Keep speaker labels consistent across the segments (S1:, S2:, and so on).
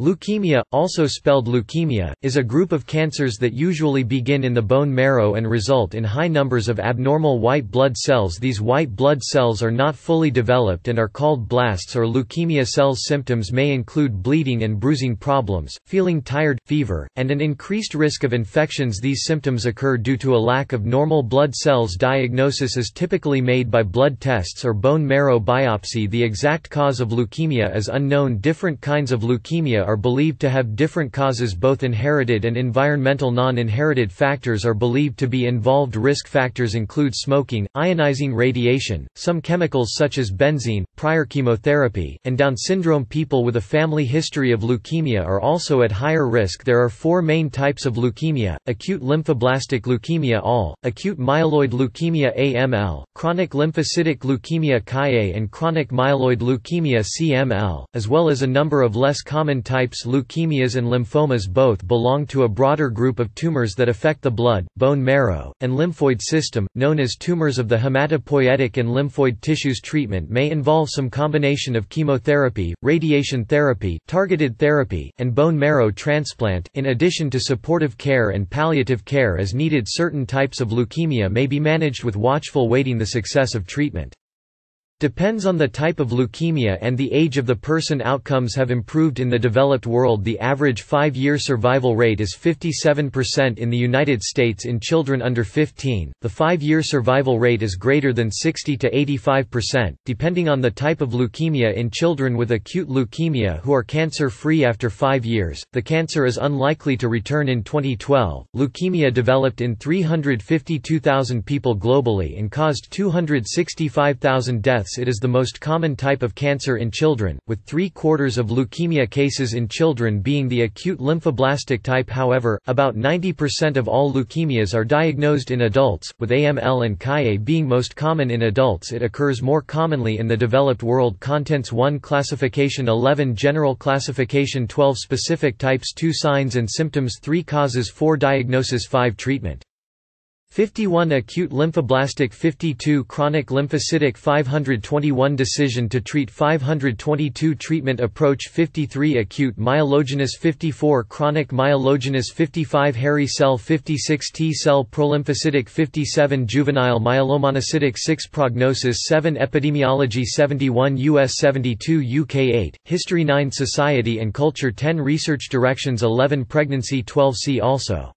S1: Leukemia, also spelled leukaemia, is a group of cancers that usually begin in the bone marrow and result in high numbers of abnormal white blood cells. These white blood cells are not fully developed and are called blasts or leukemia cells. Symptoms may include bleeding and bruising problems, feeling tired, fever, and an increased risk of infections. These symptoms occur due to a lack of normal blood cells. Diagnosis is typically made by blood tests or bone marrow biopsy. The exact cause of leukemia is unknown. Different kinds of leukemia are believed to have different causes both inherited and environmental non-inherited factors are believed to be involved. Risk factors include smoking, ionizing radiation, some chemicals such as benzene, prior chemotherapy, and Down syndrome. People with a family history of leukemia are also at higher risk. There are four main types of leukemia, acute lymphoblastic leukemia ALL, acute myeloid leukemia AML, chronic lymphocytic leukemia KIA and chronic myeloid leukemia CML, as well as a number of less common types types leukemias and lymphomas both belong to a broader group of tumors that affect the blood, bone marrow, and lymphoid system, known as tumors of the hematopoietic and lymphoid tissues treatment may involve some combination of chemotherapy, radiation therapy, targeted therapy, and bone marrow transplant, in addition to supportive care and palliative care as needed certain types of leukemia may be managed with watchful waiting the success of treatment. Depends on the type of leukemia and the age of the person. Outcomes have improved in the developed world. The average five-year survival rate is 57% in the United States in children under 15, the five-year survival rate is greater than 60 to 85%, depending on the type of leukemia in children with acute leukemia who are cancer-free after five years, the cancer is unlikely to return in 2012. Leukemia developed in 352,000 people globally and caused 265,000 deaths it is the most common type of cancer in children, with three-quarters of leukemia cases in children being the acute lymphoblastic type. However, about 90% of all leukemias are diagnosed in adults, with AML and KIA being most common in adults. It occurs more commonly in the developed world. Contents 1 Classification 11 General Classification 12 Specific Types 2 Signs and Symptoms 3 Causes 4 Diagnosis 5 Treatment 51 Acute lymphoblastic 52 Chronic lymphocytic 521 Decision to treat 522 Treatment approach 53 Acute myelogenous 54 Chronic myelogenous 55 Hairy cell 56 T-cell prolymphocytic 57 Juvenile myelomonocytic 6 Prognosis 7 Epidemiology 71 US 72 UK 8, History 9 Society and Culture 10 Research Directions 11 Pregnancy 12 See also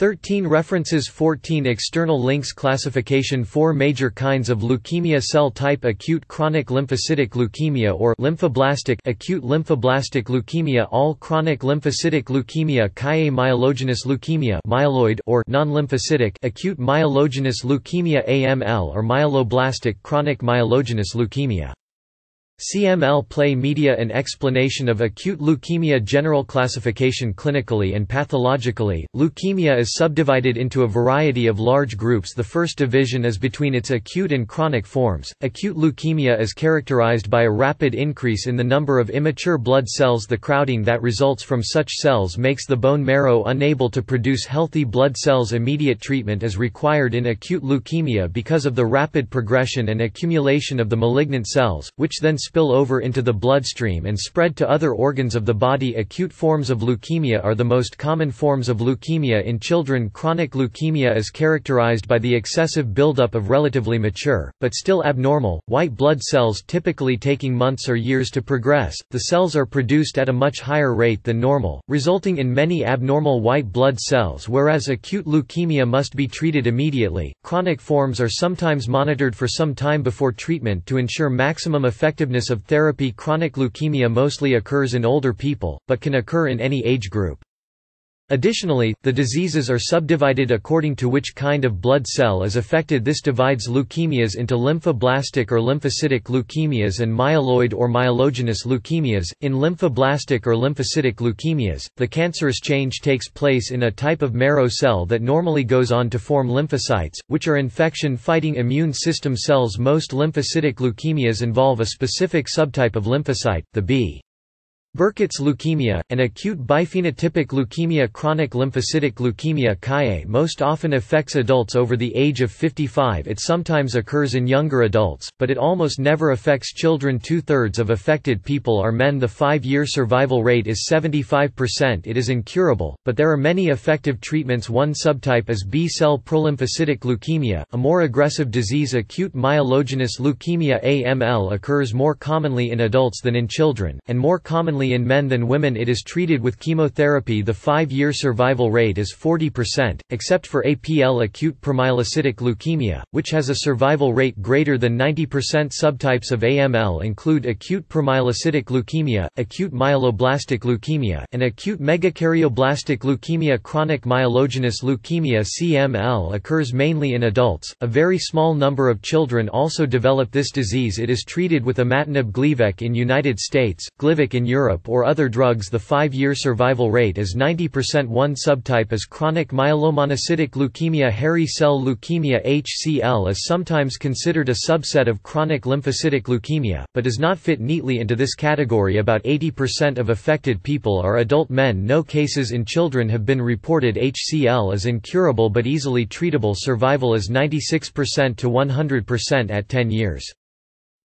S1: 13 References 14 External links Classification 4 Major kinds of leukemia Cell type Acute chronic lymphocytic leukemia or lymphoblastic acute lymphoblastic leukemia All chronic lymphocytic leukemia KIA myelogenous leukemia myeloid or non-lymphocytic acute myelogenous leukemia AML or myeloblastic chronic myelogenous leukemia CML Play Media An explanation of acute leukemia General classification Clinically and pathologically, leukemia is subdivided into a variety of large groups. The first division is between its acute and chronic forms. Acute leukemia is characterized by a rapid increase in the number of immature blood cells. The crowding that results from such cells makes the bone marrow unable to produce healthy blood cells. Immediate treatment is required in acute leukemia because of the rapid progression and accumulation of the malignant cells, which then spill over into the bloodstream and spread to other organs of the body. Acute forms of leukemia are the most common forms of leukemia in children. Chronic leukemia is characterized by the excessive buildup of relatively mature, but still abnormal, white blood cells typically taking months or years to progress, the cells are produced at a much higher rate than normal, resulting in many abnormal white blood cells whereas acute leukemia must be treated immediately. Chronic forms are sometimes monitored for some time before treatment to ensure maximum effectiveness effectiveness of therapy Chronic leukemia mostly occurs in older people, but can occur in any age group. Additionally, the diseases are subdivided according to which kind of blood cell is affected this divides leukemias into lymphoblastic or lymphocytic leukemias and myeloid or myelogenous leukemias. In lymphoblastic or lymphocytic leukemias, the cancerous change takes place in a type of marrow cell that normally goes on to form lymphocytes, which are infection-fighting immune system cells Most lymphocytic leukemias involve a specific subtype of lymphocyte, the B. Burkitt's leukemia, an acute biphenotypic leukemia chronic lymphocytic leukemia KIA, most often affects adults over the age of 55 it sometimes occurs in younger adults, but it almost never affects children. Two-thirds of affected people are men. The five-year survival rate is 75% it is incurable, but there are many effective treatments. One subtype is B-cell prolymphocytic leukemia, a more aggressive disease. Acute myelogenous leukemia AML occurs more commonly in adults than in children, and more commonly in men than women it is treated with chemotherapy. The five-year survival rate is 40%, except for APL acute promyelocytic leukemia, which has a survival rate greater than 90% subtypes of AML include acute promyelocytic leukemia, acute myeloblastic leukemia, and acute megakaryoblastic leukemia. Chronic myelogenous leukemia CML occurs mainly in adults, a very small number of children also develop this disease. It is treated with imatinib Gleevec in United States, Glivec in Europe Or other drugs the five-year survival rate is 90% one subtype is chronic myelomonocytic leukemia. Hairy cell leukemia HCL is sometimes considered a subset of chronic lymphocytic leukemia, but does not fit neatly into this category. About 80% of affected people are adult men. No cases in children have been reported. HCL is incurable but easily treatable. Survival is 96% to 100% at 10 years.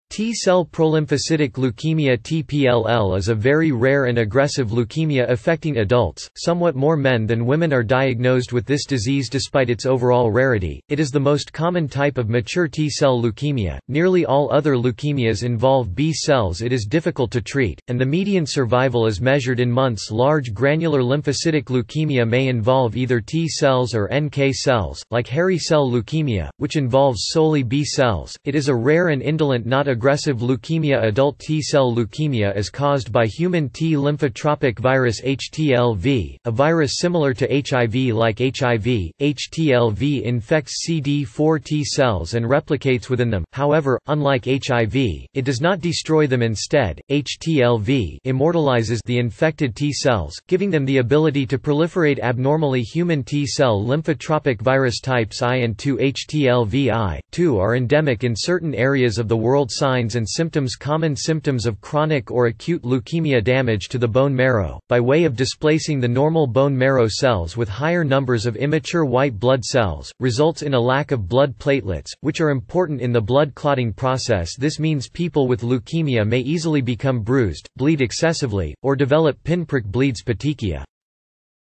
S1: T-cell prolymphocytic leukemia TPLL is a very rare and aggressive leukemia affecting adults. Somewhat more men than women are diagnosed with this disease despite its overall rarity. It is the most common type of mature T-cell leukemia. Nearly all other leukemias involve B cells it is difficult to treat, and the median survival is measured in months. Large granular lymphocytic leukemia may involve either T cells or NK cells, like hairy cell leukemia, which involves solely B cells. It is a rare and indolent not aggressive leukemia Adult T-cell leukemia is caused by human T lymphotropic virus HTLV, a virus similar to HIV like HIV. HTLV infects CD4 T cells and replicates within them, however, unlike HIV, it does not destroy them instead, HTLV immortalizes the infected T cells, giving them the ability to proliferate abnormally human T-cell lymphotropic virus types I and II HTLV-I, II are endemic in certain areas of the world signs and symptoms Common symptoms of chronic or acute leukemia damage to the bone marrow, by way of displacing the normal bone marrow cells with higher numbers of immature white blood cells, results in a lack of blood platelets, which are important in the blood clotting process this means people with leukemia may easily become bruised, bleed excessively, or develop pinprick bleeds petechia.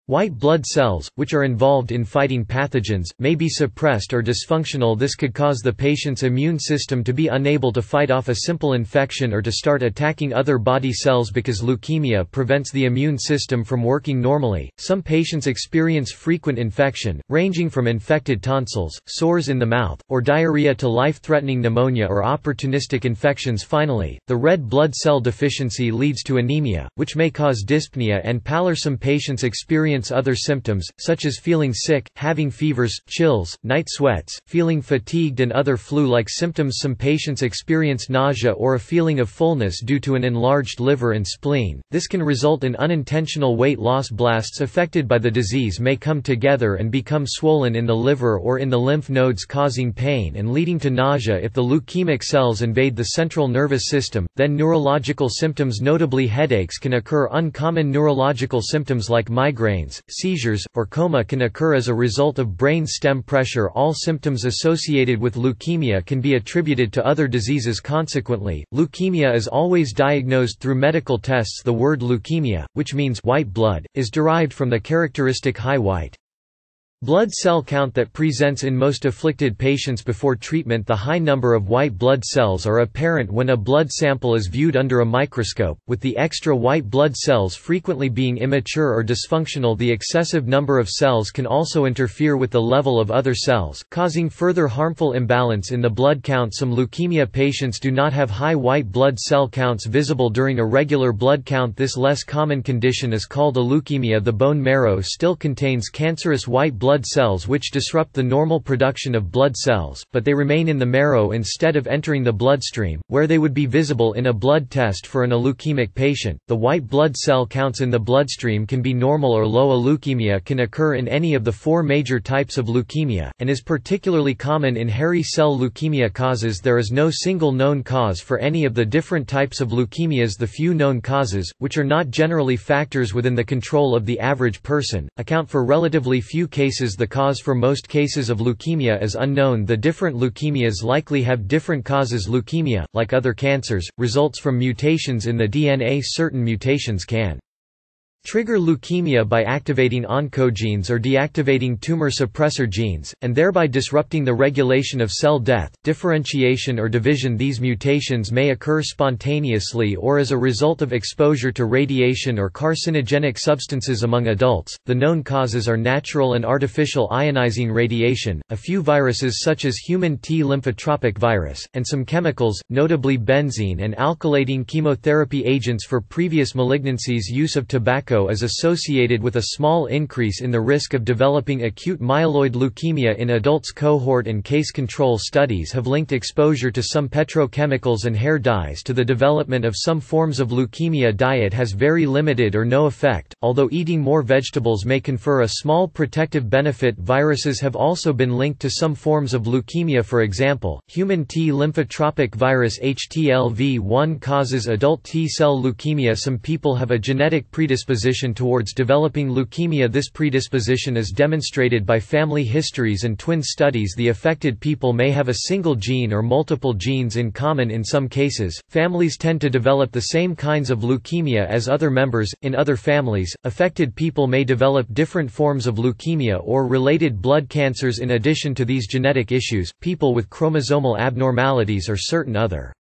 S1: White blood cells, which are involved in fighting pathogens, may be suppressed or dysfunctional. This could cause the patient's immune system to be unable to fight off a simple infection or to start attacking other body cells because leukemia prevents the immune system from working normally. Some patients experience frequent infection, ranging from infected tonsils, sores in the mouth, or diarrhea to life-threatening pneumonia or opportunistic infections. Finally, the red blood cell deficiency leads to anemia, which may cause dyspnea and pallor. Some patients experience experience other symptoms, such as feeling sick, having fevers, chills, night sweats, feeling fatigued and other flu-like symptoms. Some patients experience nausea or a feeling of fullness due to an enlarged liver and spleen. This can result in unintentional weight loss. Blasts affected by the disease may come together and become swollen in the liver or in the lymph nodes causing pain and leading to nausea if the leukemic cells invade the central nervous system, then neurological symptoms notably headaches can occur. Uncommon neurological symptoms like migraine seizures, or coma can occur as a result of brain stem pressure. All symptoms associated with leukemia can be attributed to other diseases. Consequently, leukemia is always diagnosed through medical tests. The word leukemia, which means white blood, is derived from the characteristic high white Blood cell count that presents in most afflicted patients before treatment. The high number of white blood cells are apparent when a blood sample is viewed under a microscope, with the extra white blood cells frequently being immature or dysfunctional. The excessive number of cells can also interfere with the level of other cells, causing further harmful imbalance in the blood count. Some leukemia patients do not have high white blood cell counts visible during a regular blood count. This less common condition is called aleukemia The bone marrow still contains cancerous white blood blood cells which disrupt the normal production of blood cells, but they remain in the marrow instead of entering the bloodstream, where they would be visible in a blood test for an aleukemic patient. The white blood cell counts in the bloodstream can be normal or low. Aleukemia can occur in any of the four major types of leukemia, and is particularly common in hairy cell leukemia causes. There is no single known cause for any of the different types of leukemias. The few known causes, which are not generally factors within the control of the average person, account for relatively few cases. Cases the cause for most cases of leukemia is unknown. The different leukemias likely have different causes. Leukemia, like other cancers, results from mutations in the DNA. Certain mutations can trigger leukemia by activating oncogenes or deactivating tumor suppressor genes, and thereby disrupting the regulation of cell death, differentiation or division. These mutations may occur spontaneously or as a result of exposure to radiation or carcinogenic substances among adults. The known causes are natural and artificial ionizing radiation, a few viruses such as human T lymphotropic virus, and some chemicals, notably benzene and alkylating chemotherapy agents for previous malignancies. Use of tobacco is associated with a small increase in the risk of developing acute myeloid leukemia in adults. Cohort and case control studies have linked exposure to some petrochemicals and hair dyes to the development of some forms of leukemia. Diet has very limited or no effect, although eating more vegetables may confer a small protective benefit. Viruses have also been linked to some forms of leukemia. For example, human T lymphotropic virus HTLV1 causes adult T cell leukemia. Some people have a genetic predisposition predisposition towards developing leukemia. This predisposition is demonstrated by family histories and twin studies. The affected people may have a single gene or multiple genes in common. In some cases, families tend to develop the same kinds of leukemia as other members, in other families, affected people may develop different forms of leukemia or related blood cancers. In addition to these genetic issues, people with chromosomal abnormalities or certain other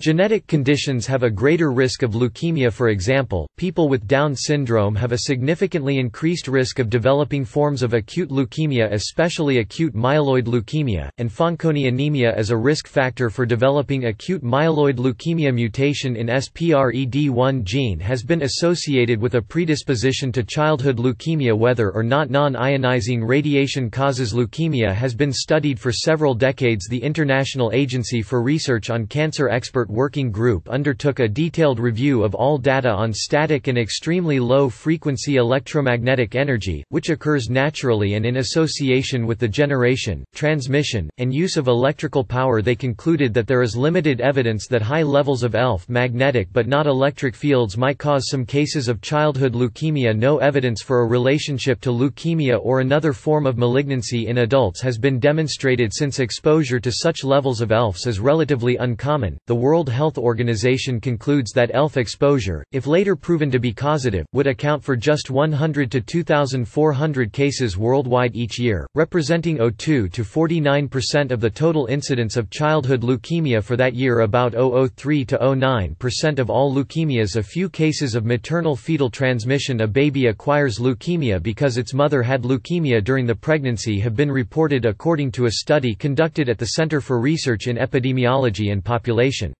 S1: Genetic conditions have a greater risk of leukemia for example, people with Down syndrome have a significantly increased risk of developing forms of acute leukemia especially acute myeloid leukemia, and Fanconi anemia is a risk factor for developing acute myeloid leukemia. Mutation in SPRED1 gene has been associated with a predisposition to childhood leukemia. Whether or not non-ionizing radiation causes leukemia has been studied for several decades. The International Agency for Research on Cancer expert Expert Working Group undertook a detailed review of all data on static and extremely low-frequency electromagnetic energy, which occurs naturally and in association with the generation, transmission, and use of electrical power they concluded that there is limited evidence that high levels of ELF magnetic but not electric fields might cause some cases of childhood leukemia No evidence for a relationship to leukemia or another form of malignancy in adults has been demonstrated since exposure to such levels of ELFs is relatively uncommon. The World World Health Organization concludes that ELF exposure, if later proven to be causative, would account for just 100 to 2,400 cases worldwide each year, representing 02 to 49% of the total incidence of childhood leukemia for that year about 003 to 09% of all leukemias a few cases of maternal fetal transmission a baby acquires leukemia because its mother had leukemia during the pregnancy have been reported according to a study conducted at the Center for Research in Epidemiology and Population.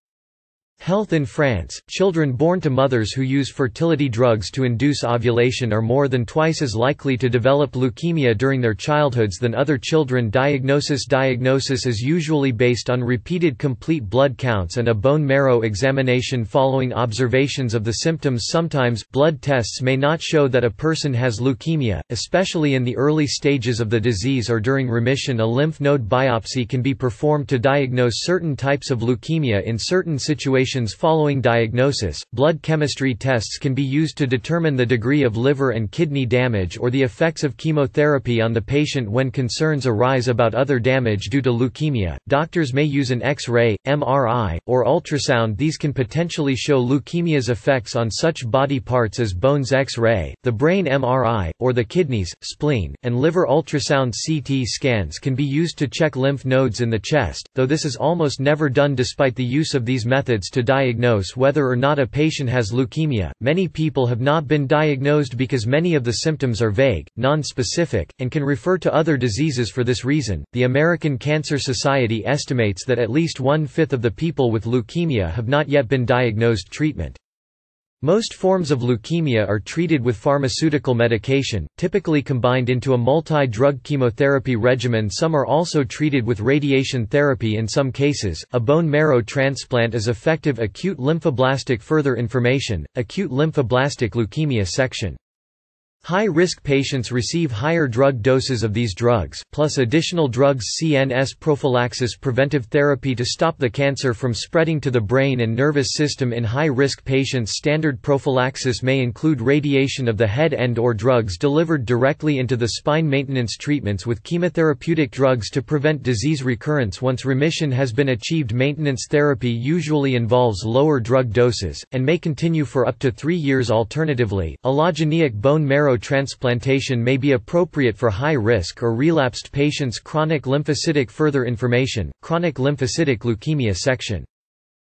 S1: Health in France, children born to mothers who use fertility drugs to induce ovulation are more than twice as likely to develop leukemia during their childhoods than other children. Diagnosis. Diagnosis is usually based on repeated complete blood counts and a bone marrow examination following observations of the symptoms. Sometimes, blood tests may not show that a person has leukemia, especially in the early stages of the disease or during remission. A lymph node biopsy can be performed to diagnose certain types of leukemia in certain situations following diagnosis, blood chemistry tests can be used to determine the degree of liver and kidney damage or the effects of chemotherapy on the patient when concerns arise about other damage due to leukemia. Doctors may use an X-ray, MRI, or ultrasound these can potentially show leukemia's effects on such body parts as bones X-ray, the brain MRI, or the kidneys, spleen, and liver ultrasound CT scans can be used to check lymph nodes in the chest, though this is almost never done despite the use of these methods to diagnose whether or not a patient has leukemia. Many people have not been diagnosed because many of the symptoms are vague, non-specific, and can refer to other diseases for this reason. The American Cancer Society estimates that at least one-fifth of the people with leukemia have not yet been diagnosed treatment. Most forms of leukemia are treated with pharmaceutical medication, typically combined into a multi-drug chemotherapy regimen some are also treated with radiation therapy in some cases. A bone marrow transplant is effective acute lymphoblastic further information, acute lymphoblastic leukemia section. High-risk patients receive higher drug doses of these drugs, plus additional drugs CNS prophylaxis preventive therapy to stop the cancer from spreading to the brain and nervous system in high-risk patients. Standard prophylaxis may include radiation of the head and or drugs delivered directly into the spine maintenance treatments with chemotherapeutic drugs to prevent disease recurrence. Once remission has been achieved maintenance therapy usually involves lower drug doses, and may continue for up to three years. Alternatively, allogeneic bone marrow transplantation may be appropriate for high-risk or relapsed patients chronic lymphocytic further information, chronic lymphocytic leukemia section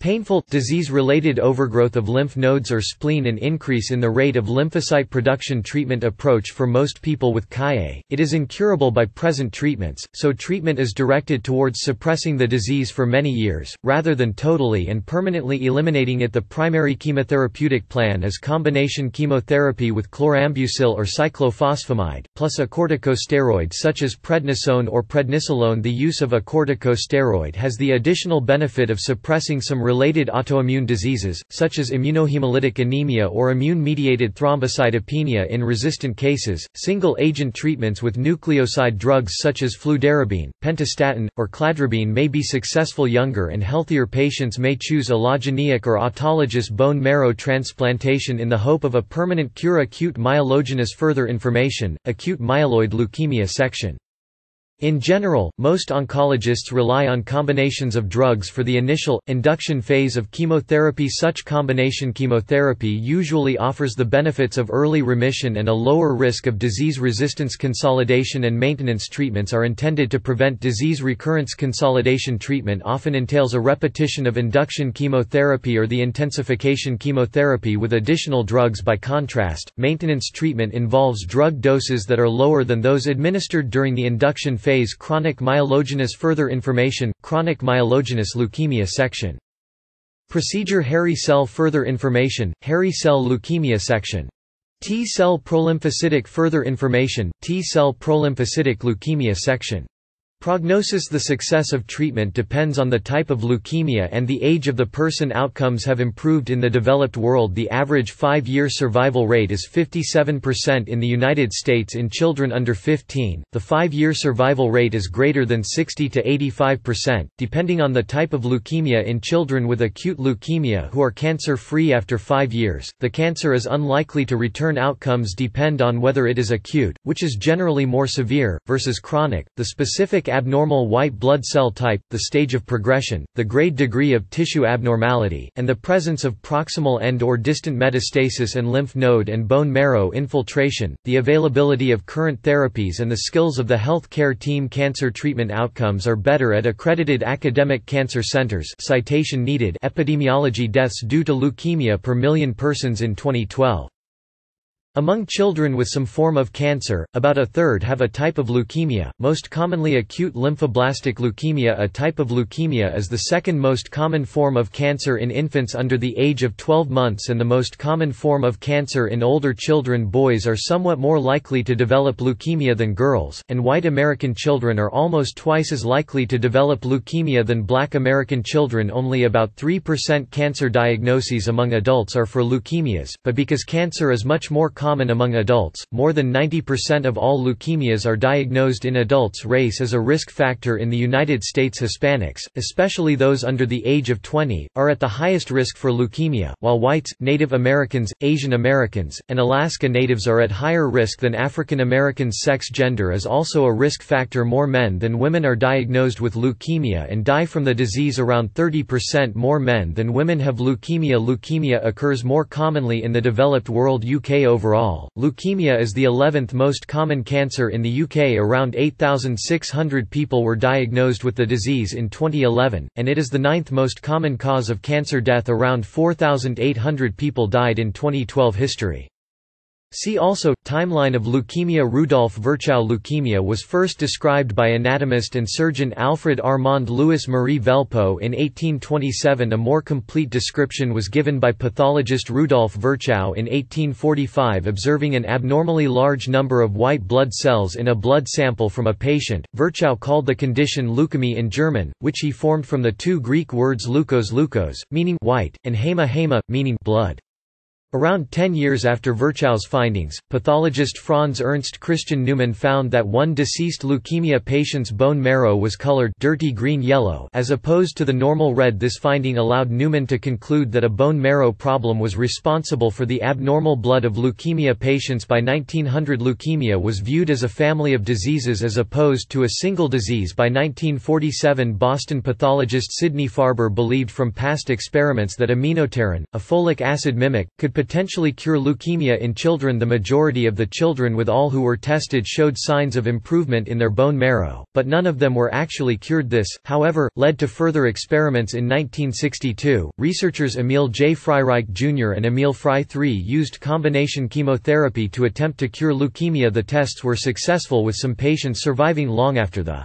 S1: Painful, disease-related overgrowth of lymph nodes or spleen and increase in the rate of lymphocyte production treatment approach for most people with KA. It is incurable by present treatments, so treatment is directed towards suppressing the disease for many years, rather than totally and permanently eliminating it. The primary chemotherapeutic plan is combination chemotherapy with chlorambucil or cyclophosphamide, plus a corticosteroid such as prednisone or prednisolone. The use of a corticosteroid has the additional benefit of suppressing some related autoimmune diseases, such as immunohemolytic anemia or immune-mediated thrombocytopenia in resistant cases. Single-agent treatments with nucleoside drugs such as fludarabine, pentostatin, or cladribine may be successful younger and healthier patients may choose allogeneic or autologous bone marrow transplantation in the hope of a permanent cure acute myelogenous further information, acute myeloid leukemia section. In general, most oncologists rely on combinations of drugs for the initial, induction phase of chemotherapy. Such combination chemotherapy usually offers the benefits of early remission and a lower risk of disease resistance. Consolidation and maintenance treatments are intended to prevent disease recurrence. Consolidation treatment often entails a repetition of induction chemotherapy or the intensification chemotherapy with additional drugs. By contrast, maintenance treatment involves drug doses that are lower than those administered during the induction phase chronic myelogenous further information, chronic myelogenous leukemia section. Procedure hairy cell further information, hairy cell leukemia section. T-cell prolymphocytic further information, T-cell prolymphocytic leukemia section. Prognosis The success of treatment depends on the type of leukemia and the age of the person. Outcomes have improved in the developed world. The average five-year survival rate is 57% in the United States in children under 15, the five-year survival rate is greater than 60 to 85%, depending on the type of leukemia in children with acute leukemia who are cancer-free after five years, the cancer is unlikely to return. Outcomes depend on whether it is acute, which is generally more severe, versus chronic, the specific abnormal white blood cell type, the stage of progression, the grade degree of tissue abnormality, and the presence of proximal and or distant metastasis and lymph node and bone marrow infiltration, the availability of current therapies and the skills of the health care team. Cancer treatment outcomes are better at accredited academic cancer centers citation needed epidemiology deaths due to leukemia per million persons in 2012 among children with some form of cancer, about a third have a type of leukemia, most commonly acute lymphoblastic leukemia. A type of leukemia is the second most common form of cancer in infants under the age of 12 months and the most common form of cancer in older children. Boys are somewhat more likely to develop leukemia than girls, and white American children are almost twice as likely to develop leukemia than black American children. Only about 3% cancer diagnoses among adults are for leukemias, but because cancer is much more common common among adults, more than 90% of all leukemias are diagnosed in adults. Race is a risk factor in the United States Hispanics, especially those under the age of 20, are at the highest risk for leukemia, while whites, Native Americans, Asian Americans, and Alaska Natives are at higher risk than African Americans Sex gender is also a risk factor. More men than women are diagnosed with leukemia and die from the disease around 30% more men than women have leukemia. Leukemia occurs more commonly in the developed world. UK overall overall. Leukemia is the 11th most common cancer in the UK around 8,600 people were diagnosed with the disease in 2011, and it is the ninth most common cause of cancer death around 4,800 people died in 2012 history. See also, Timeline of leukemia Rudolf Virchow Leukemia was first described by anatomist and surgeon Alfred Armand Louis Marie Velpeau in 1827 A more complete description was given by pathologist Rudolf Virchow in 1845 observing an abnormally large number of white blood cells in a blood sample from a patient. Virchow called the condition leukemia in German, which he formed from the two Greek words leukos leukos, meaning white, and hema hema, meaning blood. Around 10 years after Virchow's findings, pathologist Franz Ernst Christian Neumann found that one deceased leukemia patient's bone marrow was colored dirty green-yellow as opposed to the normal red. This finding allowed Neumann to conclude that a bone marrow problem was responsible for the abnormal blood of leukemia patients by 1900 leukemia was viewed as a family of diseases as opposed to a single disease by 1947 Boston pathologist Sidney Farber believed from past experiments that aminopterin, a folic acid mimic, could potentially cure leukemia in children The majority of the children with all who were tested showed signs of improvement in their bone marrow, but none of them were actually cured this, however, led to further experiments in 1962. Researchers Emil J. Freireich Jr. and Emil Frei III used combination chemotherapy to attempt to cure leukemia The tests were successful with some patients surviving long after the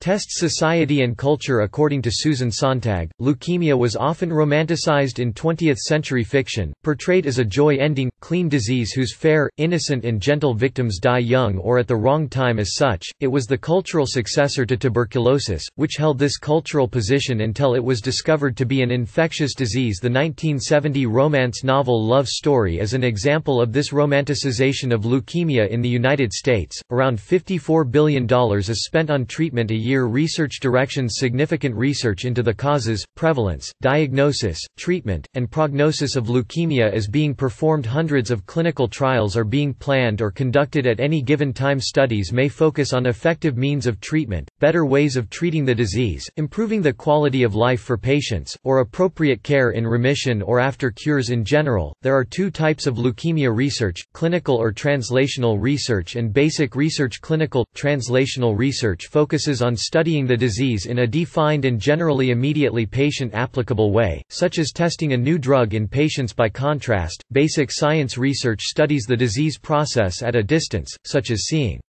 S1: Test Society and Culture According to Susan Sontag, leukemia was often romanticized in 20th-century fiction, portrayed as a joy-ending, clean disease whose fair, innocent and gentle victims die young or at the wrong time as such. It was the cultural successor to tuberculosis, which held this cultural position until it was discovered to be an infectious disease The 1970 romance novel Love Story is an example of this romanticization of leukemia in the United States. Around $54 billion is spent on treatment a year year research directions significant research into the causes, prevalence, diagnosis, treatment, and prognosis of leukemia is being performed. Hundreds of clinical trials are being planned or conducted at any given time. Studies may focus on effective means of treatment, better ways of treating the disease, improving the quality of life for patients, or appropriate care in remission or after cures in general. There are two types of leukemia research, clinical or translational research and basic research. Clinical, translational research focuses on studying the disease in a defined and generally immediately patient-applicable way, such as testing a new drug in patients by contrast. Basic science research studies the disease process at a distance, such as seeing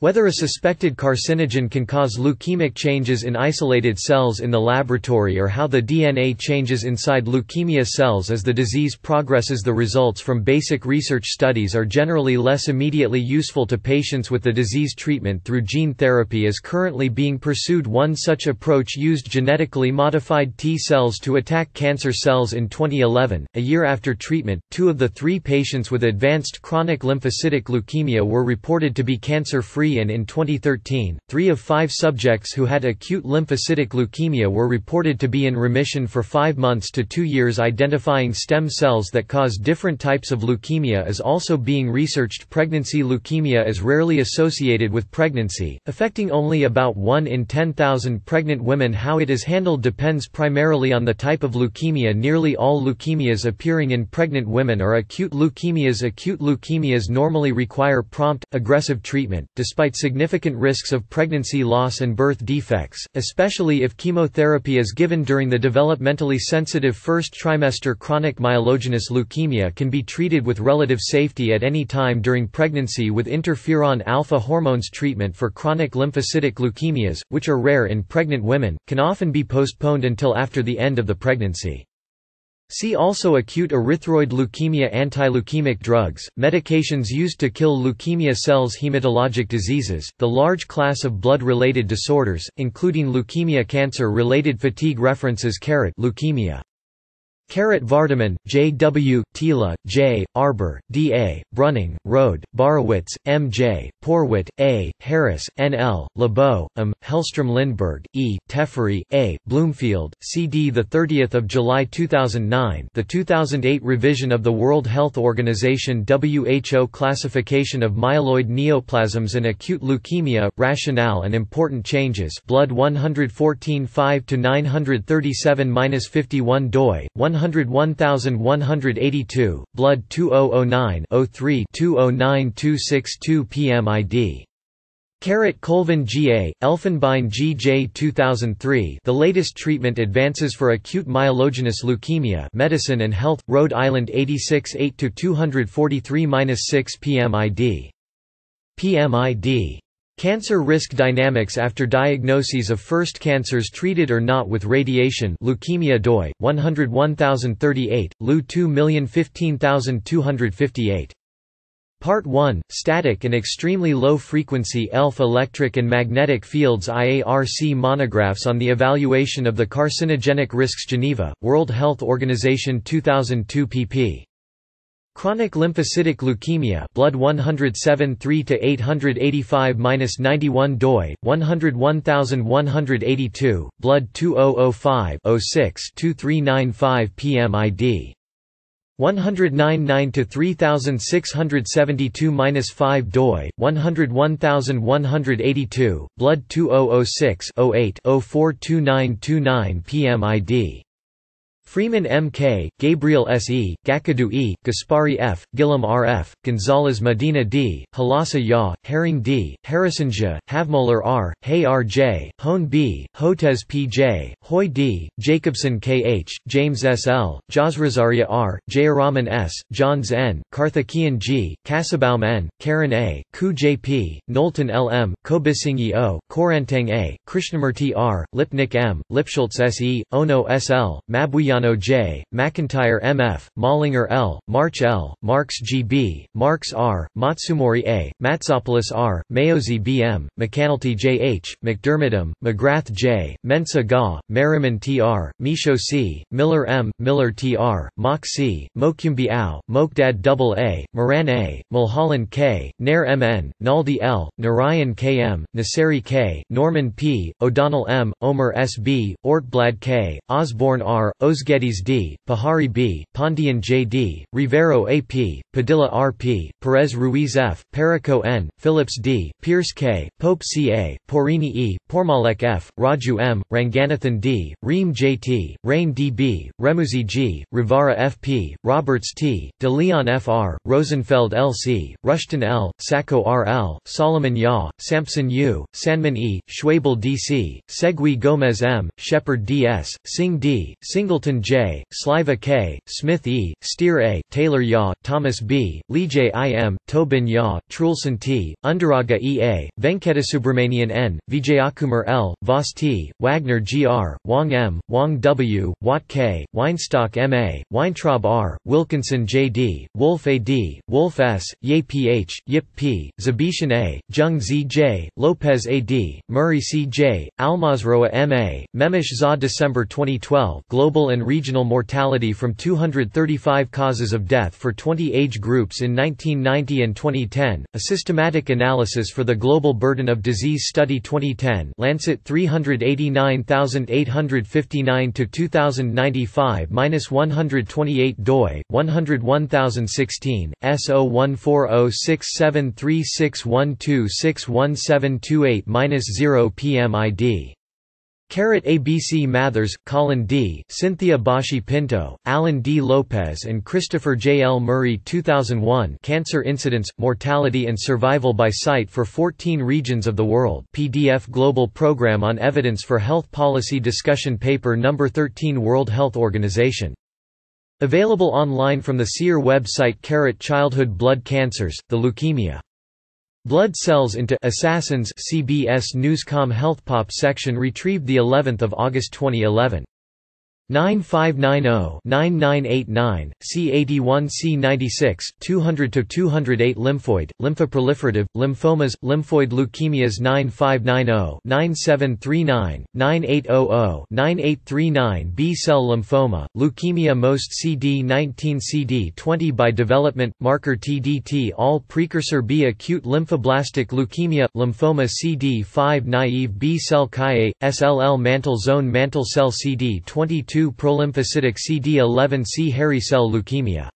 S1: whether a suspected carcinogen can cause leukemic changes in isolated cells in the laboratory or how the DNA changes inside leukemia cells as the disease progresses. The results from basic research studies are generally less immediately useful to patients with the disease treatment through gene therapy is currently being pursued. One such approach used genetically modified T cells to attack cancer cells in 2011, a year after treatment, two of the three patients with advanced chronic lymphocytic leukemia were reported to be cancer-free and in 2013, three of five subjects who had acute lymphocytic leukemia were reported to be in remission for five months to two years identifying stem cells that cause different types of leukemia is also being researched pregnancy leukemia is rarely associated with pregnancy, affecting only about 1 in 10,000 pregnant women. How it is handled depends primarily on the type of leukemia. Nearly all leukemias appearing in pregnant women are acute leukemias. Acute leukemias normally require prompt, aggressive treatment, despite despite significant risks of pregnancy loss and birth defects, especially if chemotherapy is given during the developmentally sensitive first trimester chronic myelogenous leukemia can be treated with relative safety at any time during pregnancy with interferon alpha hormones treatment for chronic lymphocytic leukemias, which are rare in pregnant women, can often be postponed until after the end of the pregnancy. See also acute erythroid leukemia Anti-leukemic drugs, medications used to kill leukemia cells Hematologic diseases, the large class of blood-related disorders, including leukemia cancer-related fatigue references leukemia Carrot Vardiman, J. W., Thiele, J., Arber, D. A., Brunning, Rode, Borowitz, M. J., Porwit, A., Harris, N. L., Le Beau, M., Hellstrom Lindberg, E., Tefferi, A., Bloomfield, C. D. 30 July 2009 the 2008 revision of the World Health Organization WHO classification of myeloid neoplasms and acute leukemia, rationale and important changes blood 114 5 to 937-51 doi, 101182, Blood 2009 03 209262 PMID Carrot Colvin GA, Elfenbein GJ 2003 The latest treatment advances for acute myelogenous leukemia Medicine and Health, Rhode Island 86 8-243-6 PMID. PMID. Cancer risk dynamics after diagnoses of first cancers treated or not with radiation leukemia doi, 101038, Lu 2015258. Part 1, Static and Extremely Low Frequency ELF Electric and Magnetic Fields IARC Monographs on the Evaluation of the Carcinogenic Risks Geneva, World Health Organization 2002 pp. Chronic lymphocytic leukemia blood 107 3 to 885-91 doi 101182 blood 2005 06 2395 PMID 109 to 3672-5 doi 101182 blood 2006 08 042929 PMID Freeman M.K., Gabriel S.E., Gakidou E., Gaspari F., Gillum R.F., Gonzalez Medina D., Halasa Ya, Herring D., Harrison J., Havmoller R., Hay R.J., Hone B., Hotez P.J., Hoy D., Jacobson K.H., James S.L., Jazrazaria R., Jayaraman S., Johns N., Karthikeyan G., Kassebaum N., Karen A., Ku J.P., Knowlton L.M., Kobusingye O., Koranteng A., Krishnamurthi R., Lipnick M., Lipshultz S.E., Ohno S.L., Mabweijano J., McIntyre M.F., Mallinger L., March L., Marks G.B., Marks R., Matsumori A., Matzopoulos R., Mayosi B.M., McAnulty J.H., McDermott M., McGrath J., Mensah Ga, Merriman T.R., Misho C., Miller M., Miller T.R., Mock C., Mocumbi Ao, Mokdad A., Moran A., Mulholland K., Nair M.N., Naldi L., Narayan K.M., Naseri K., Norman P., O'Donnell M., Omer S.B., Ortblad K., Osborne R., Osg Geddes D., Pahari B., Pandian J. D., Rivero A. P., Padilla R. P., Perez Ruiz F., Perico N., Phillips D., Pierce K., Pope C. A., Porrini E., Pourmalek F., Raju M., Ranganathan D., Reem J. T., Rein D. B., Remuzzi G., Rivara F. P., Roberts T., De Leon F. R., Rosenfeld L. C., Rushton L., Sacco R. L., Salomon Ya, Sampson U., Sanman E., Schwebel D. C., Segui Gomez M., Shepard D. S., Singh D., Singleton J., Sliwa K., Smith E., Steer A., Taylor Ya, Thomas B., Lee J. I. M., Towbin Ya, Truelsen T., Undurraga E. A., Venketasubramanian N., Vijayakumar L., Vos T., Wagner G. R., Wang M., Wang W., Watt K., Weinstock M. A., Weintraub R., Wilkinson J. D., Wolf A. D., Wolf S., Yeh P. H., Yip P., Zabishan A., Jung Z. J., Lopez A. D., Murray C. J., Almazroa M. A., Memish ZA December 2012 Global and regional mortality from 235 causes of death for 20 age groups in 1990 and 2010, a systematic analysis for the Global Burden of Disease Study 2010 Lancet 389859 to 2095-128 doi 101016 S014067361261728-0 PMID Carrot ABC Mathers, Colin D., Cynthia Boschi Pinto, Alan D. Lopez and Christopher J. L. Murray 2001 Cancer Incidence, Mortality and Survival by Site for 14 Regions of the World PDF Global Program on Evidence for Health Policy Discussion Paper No. 13 World Health Organization. Available online from the SEER website Carrot Childhood Blood Cancers, the Leukemia Blood Cells into Assassins CBS Newscom HealthPop section retrieved the 11th of August 2011 9590-9989, C81-C96, 200-208 Lymphoid, lymphoproliferative, lymphomas, lymphoid leukemias 9590-9739, 9800-9839 B-cell lymphoma, leukemia most CD19 CD20 by development, marker TDT all precursor B acute lymphoblastic leukemia, lymphoma CD5 naive B-cell Kia, SLL mantle zone mantle cell CD22 prolymphocytic CD11 C hairy cell leukemia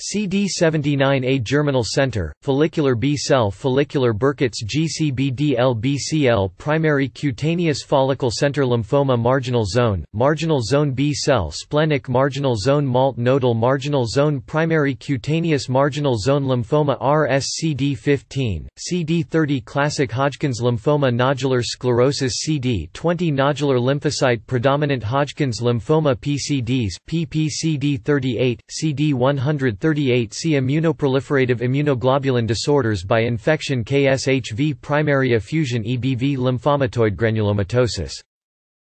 S1: CD79A germinal center, follicular B cell follicular Burkitt's GCBDL BCL primary cutaneous follicle center lymphoma marginal zone, marginal zone B cell splenic marginal zone MALT nodal marginal zone primary cutaneous marginal zone lymphoma RSCD15, CD30 classic Hodgkin's lymphoma nodular sclerosis CD20 nodular lymphocyte predominant Hodgkin's lymphoma PCDs, PPCD38, CD130 38 See Immunoproliferative immunoglobulin disorders by infection KSHV Primary effusion EBV Lymphomatoid granulomatosis